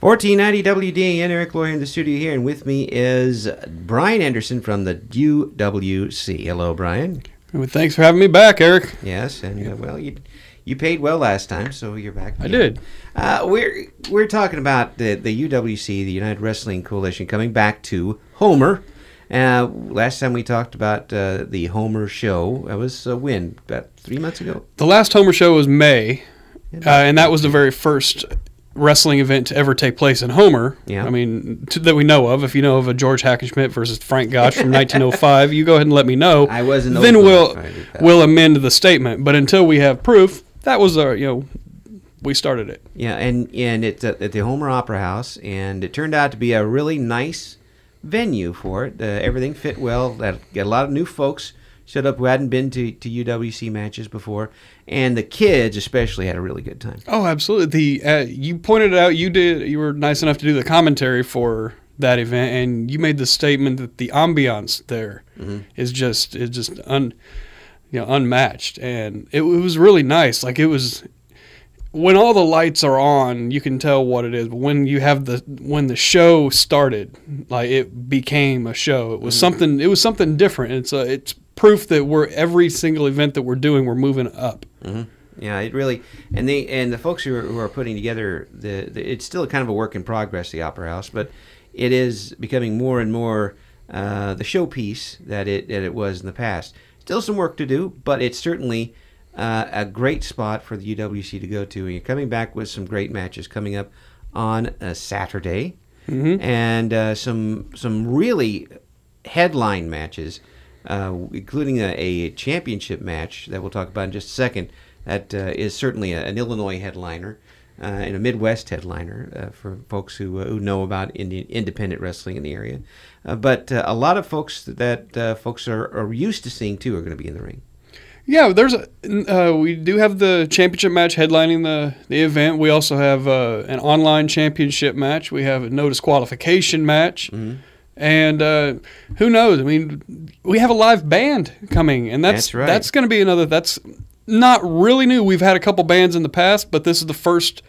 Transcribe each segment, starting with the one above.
1490 WDAN, Eric Lawyer in the studio here, and with me is Brian Henderson from the UWC. Hello, Brian. Well, thanks for having me back, Eric. Yes, and uh, well, you you paid well last time, so you're back. I did. Uh, we're we're talking about the the UWC, the United Wrestling Coalition, coming back to Homer. Uh, last time we talked about uh, the Homer show. That was uh, when about three months ago. The last Homer show was May, uh, and that was the very first wrestling event to ever take place in Homer. Yeah. I mean, to, that we know of. If you know of a George Hackenschmidt versus Frank Gotch from 1905, you go ahead and let me know. I wasn't Then we'll when I did that. we'll amend the statement. But until we have proof, that was our you know we started it. Yeah, and and it's at, at the Homer Opera House, and it turned out to be a really nice venue for it. Uh, everything fit well. That got a lot of new folks showed up who hadn't been to, to UWC matches before, and the kids especially had a really good time. Oh, absolutely. The uh, you pointed it out. You did. You were nice enough to do the commentary for that event, and you made the statement that the ambiance there is just is just un, you know, unmatched, and it, it was really nice. Like it was when all the lights are on, you can tell what it is. But when you have the when the show started, like it became a show. It was something. It was something different. It's a, it's proof that we're every single event that we're doing, we're moving up. Yeah, it really and they and the folks who are, who are putting together the, the it's still kind of a work in progress the Opera House, but it is becoming more and more uh, the showpiece that it that it was in the past. Still some work to do, but it's certainly uh, a great spot for the UWC to go to. And you're coming back with some great matches coming up on a Saturday, and uh, some some really headline matches, uh, including a, a championship match that we'll talk about in just a second. That uh, is certainly a, an Illinois headliner uh, and a Midwest headliner uh, for folks who, uh, who know about Indian, independent wrestling in the area. Uh, but uh, a lot of folks that uh, folks are, are used to seeing too are going to be in the ring. Yeah, there's a uh, we do have the championship match headlining the the event. We also have uh, an online championship match. We have a no disqualification match, and uh, who knows? I mean, we have a live band coming, and that's That's right. that's going to be another. That's not really new. We've had a couple bands in the past, but this is the first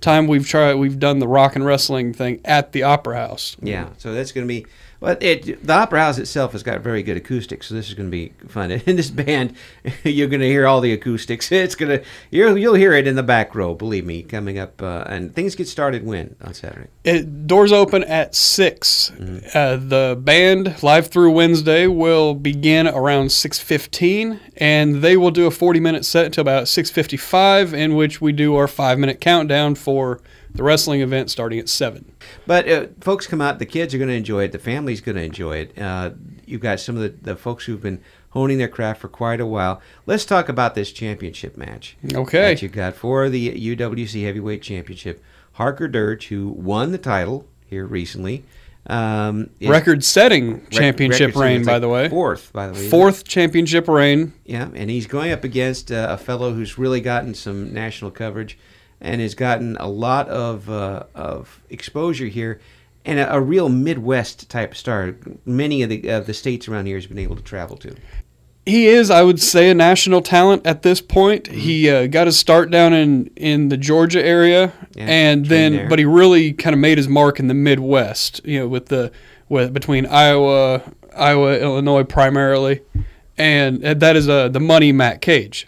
time we've tried. We've done the rock and wrestling thing at the Opera House. Yeah, so that's going to be. Well, it, the opera house itself has got very good acoustics, so this is going to be fun. In this band, you're going to hear all the acoustics. It's going to you'll you'll hear it in the back row. Believe me, coming up, uh, and things get started when on Saturday. It, doors open at 6 Uh, the band live through Wednesday will begin around six fifteen, and they will do a forty minute set until about six fifty five, in which we do our five minute countdown for the wrestling event starting at seven. But uh, folks come out. The kids are going to enjoy it. The family's going to enjoy it. Uh, you've got some of the, the folks who've been honing their craft for quite a while. Let's talk about this championship match. Okay. That you got for the UWC Heavyweight Championship. Harker Dirge, who won the title here recently. Um, Record setting championship record- reign, by like the way. Fourth, by the way. Fourth championship reign. Yeah, and he's going up against uh, a fellow who's really gotten some national coverage and has gotten a lot of uh, of exposure here and a, a real Midwest type star. Many of the of the states around here has been able to travel to. He is, I would say, a national talent at this point. He uh, got his start down in, in the Georgia area, Yeah, and then, there. but he really kind of made his mark in the Midwest. You know, with the with between Iowa, Iowa, Illinois primarily, and uh, that is uh, the money Matt Cage.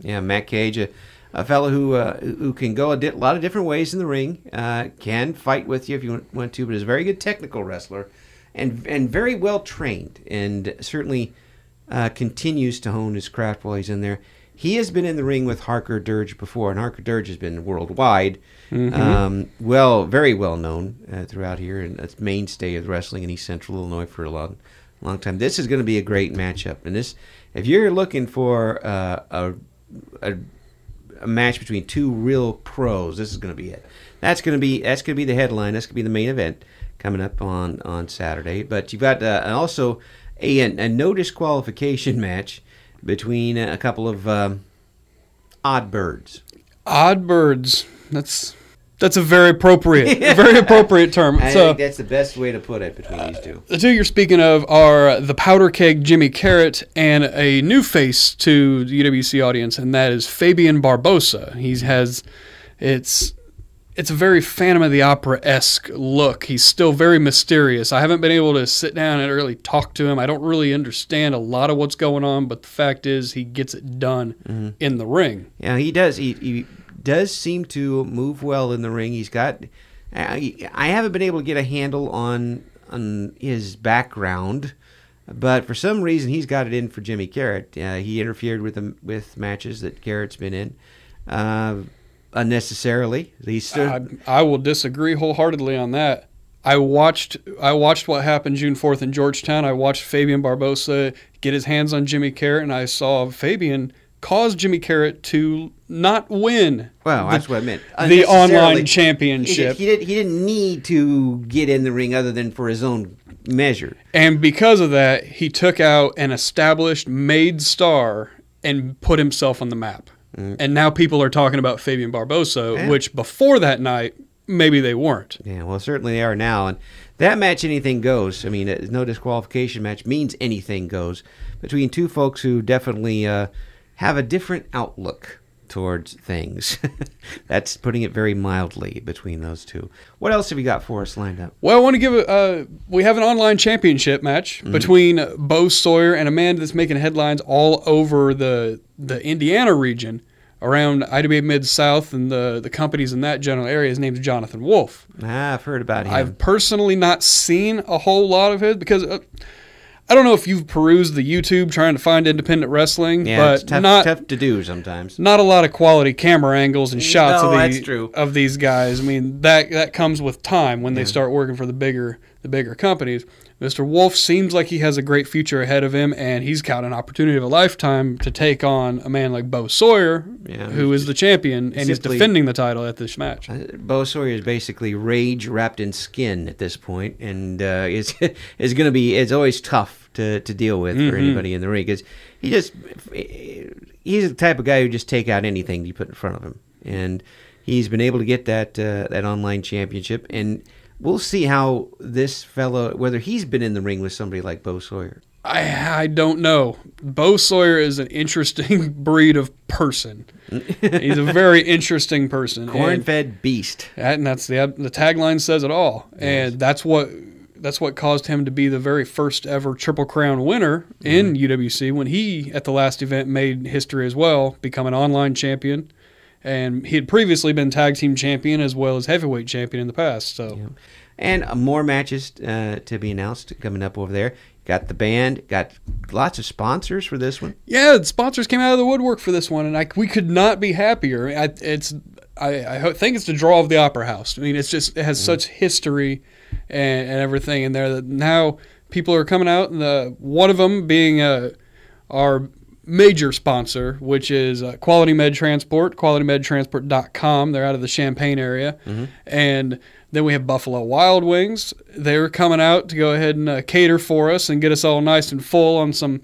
Yeah, Matt Cage, a, a fellow who uh, who can go a di- lot of different ways in the ring, uh, can fight with you if you want, to, but is a very good technical wrestler, and and very well trained, and certainly uh, continues to hone his craft while he's in there. He has been in the ring with Harker Dirge before, and Harker Dirge has been worldwide, um, well, very well known uh, throughout here, and a mainstay of wrestling in East Central Illinois for a long, long time. This is going to be a great matchup, and this, if you're looking for uh, a, a a match between two real pros, this is going to be it. That's going to be that's going to be the headline. That's going to be the main event coming up on on Saturday. But you've got uh, also a, a no disqualification match between a couple of um, odd birds. Odd birds. That's that's a very appropriate, a very appropriate term. I so think that's the best way to put it between these two. The two you're speaking of are the Powder Keg Jimmy Carrot and a new face to the UWC audience, and that is Fabian Barbosa. He has, it's it's a very Phantom of the Opera esque look. He's still very mysterious. I haven't been able to sit down and really talk to him. I don't really understand a lot of what's going on, but the fact is, he gets it done Mm-hmm. in the ring. Yeah, he does. He, he does seem to move well in the ring. He's got. I, I haven't been able to get a handle on on his background, but for some reason he's got it in for Jimmy Carrot. Uh, he interfered with the, with matches that Carrot's been in uh, unnecessarily. He stood. I, I will disagree wholeheartedly on that. I watched I watched what happened June 4th in Georgetown. I watched Fabian Barbosa get his hands on Jimmy Carrot, and I saw Fabian cause Jimmy Carrot to not win well, the, that's what I meant. the online. He, championship. did, he, did, he didn't need to get in the ring other than for his own measure. And because of that, he took out an established made star and put himself on the map. And now people are talking about Fabian Barbosa, Yeah. which before that night, maybe they weren't. Yeah, well, certainly they are now. And that match, anything goes. I mean, no disqualification match means anything goes between two folks who definitely uh, have a different outlook towards things. That's putting it very mildly between those two. What else have you got for us lined up? Well, I want to give a. Uh, we have an online championship match between Bo Sawyer and a man that's making headlines all over the the Indiana region, around IWA Mid South and the the companies in that general area. His name's Jonathan Wolf. Ah, I've heard about him. I've personally not seen a whole lot of his because uh, I don't know if you've perused the YouTube trying to find independent wrestling, yeah, but tough, not tough to do sometimes. not a lot of quality camera angles and shots No, of, the, true. of these guys. I mean that that comes with time when they start working for the bigger the bigger companies. Mr. Wolf seems like he has a great future ahead of him, and he's got an opportunity of a lifetime to take on a man like Bo Sawyer, Yeah. who is the champion, and he's defending the title at this match. Uh, Bo Sawyer is basically rage wrapped in skin at this point, and uh, is is going to be. It's always tough to, to deal with for Mhm. anybody in the ring because he just he's the type of guy who just take out anything you put in front of him, and he's been able to get that uh, that online championship, and we'll see how this fellow whether he's been in the ring with somebody like Bo Sawyer. I I don't know. Bo Sawyer is an interesting breed of person. He's a very interesting person. Corn And- fed beast. And that's the the tagline says it all, and that's what that's what caused him to be the very first ever Triple Crown winner in mm-hmm. UWC when he at the last event made history as well, become an online champion, and he had previously been tag team champion as well as heavyweight champion in the past. So Yeah. And uh, more matches uh, to be announced coming up over there. Got the band, got lots of sponsors for this one. yeah, the sponsors came out of the woodwork for this one, and I, we could not be happier. I, it's I, I think it's the draw of the Opera House. I mean, it's just it has such history and, and everything in there that now people are coming out. And the one of them being uh, our major sponsor, which is uh, Quality Med Transport, QualityMedTransport.com. They're out of the Champaign area, and then we have Buffalo Wild Wings. They're coming out to go ahead and uh, cater for us and get us all nice and full on some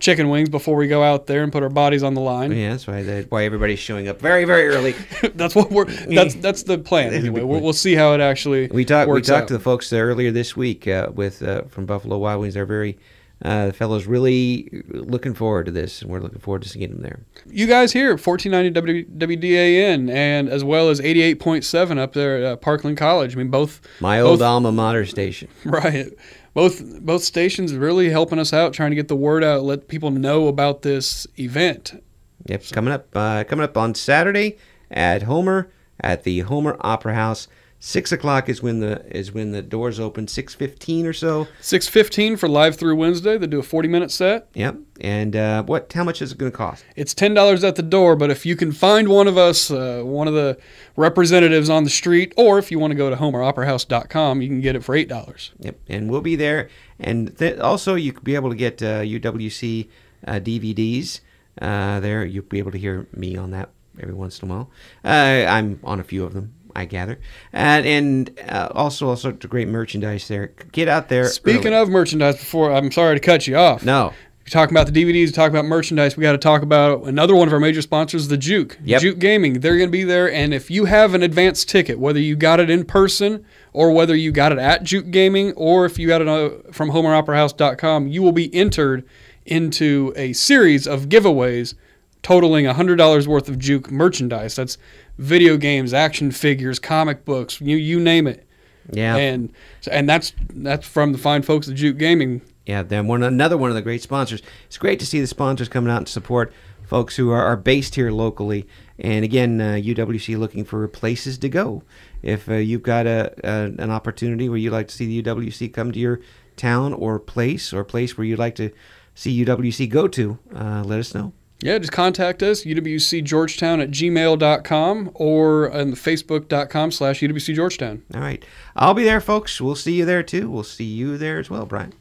chicken wings before we go out there and put our bodies on the line. Yeah, that's why that, why everybody's showing up very very early. that's what we're. That's that's the plan. Anyway, we'll, we'll see how it actually. We talked we talked out. to the folks there earlier this week uh, with uh, from Buffalo Wild Wings. They're very uh, the fellows really looking forward to this, and we're looking forward to seeing them there. you guys here, 1490 w, WDAN, and as well as 88.7 up there at uh, Parkland College. I mean, both My old Both- alma mater station. right, both both stations really helping us out, trying to get the word out, let people know about this event. Yep, coming up uh, coming up on Saturday at Homer at the Homer Opera House. Six o'clock is when the is when the doors open. Six fifteen or so. 6:15 for live through Wednesday. They do a 40 minute set. Yep. And uh, what? How much is it going to cost? It's ten dollars at the door, but if you can find one of us, uh, one of the representatives on the street, or if you want to go to HomerOperaHouse.com, you can get it for eight dollars. Yep. And we'll be there. And th- also, you could be able to get uh, UWC uh, DVDs uh, there. You'll be able to hear me on that every once in a while. Uh, I'm on a few of them, I gather. And and uh, also all sorts of great merchandise there. Get out there. Speaking early. of merchandise, before I'm sorry to cut you off. no. You're talking about the DVDs, talking about merchandise. We got to talk about another one of our major sponsors, the Juke. Yep. Juke Gaming. They're going to be there, and if you have an advance ticket, whether you got it in person or whether you got it at Juke Gaming or if you got it uh, from HomerOperaHouse.com, you will be entered into a series of giveaways totaling $100 worth of Juke merchandise. That's video games, action figures, comic books, you you name it. Yeah. And and that's that's from the fine folks at Juke Gaming. Yeah, then one another one of the great sponsors. It's great to see the sponsors coming out and support folks who are, are based here locally. And again, uh, UWC looking for places to go. If uh, you've got a, a an opportunity where you'd like to see the UWC come to your town or place or place where you'd like to see UWC go to, uh, let us know. Yeah, just contact us, uwcgeorgetown at gmail.com or on the facebook.com slash uwcgeorgetown. All right. I'll be there, folks. We'll see you there too. We'll see you there as well, Brian.